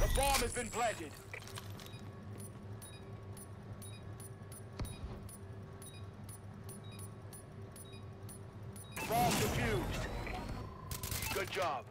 The bomb has been planted. Bomb defused. Good job.